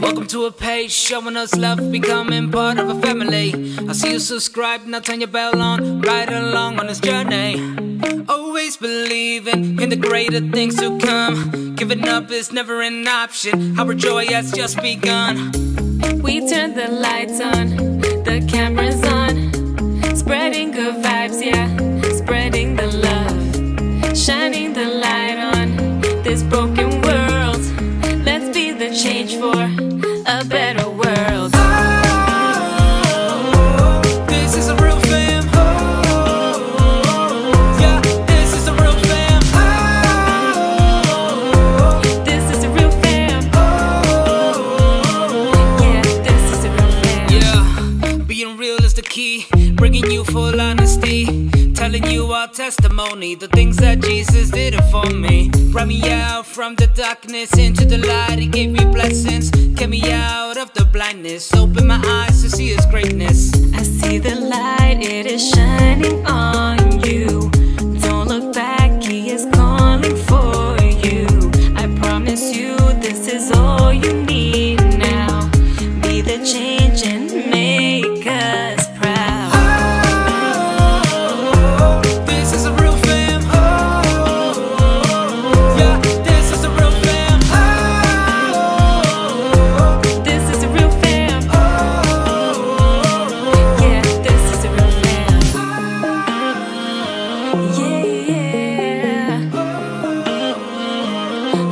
Welcome to a page showing us love, becoming part of a family. I see you subscribe, now turn your bell on, ride along on this journey. Always believing in the greater things to come. Giving up is never an option. Our joy has just begun. We turn the lights on, the cameras on. This broken world. Let's be the change for a better world. Oh, this is a real fam. Oh, yeah, this is a real fam. Oh, this is a real fam. Yeah, this is a real fam. Yeah, being real is the key. Bringing you full honesty. Telling you our testimony, the things that Jesus did for me. Brought me out from the darkness into the light. He gave me blessings, get me out of the blindness. Open my eyes to see His greatness. I see the light, it is shining on you. Oh,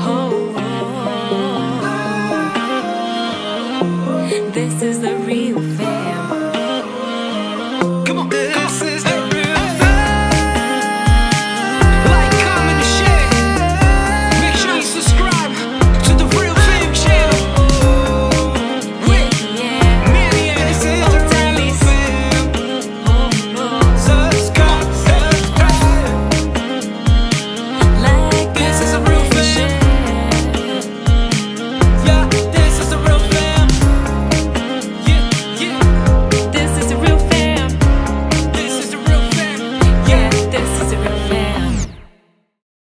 oh, oh. This is the real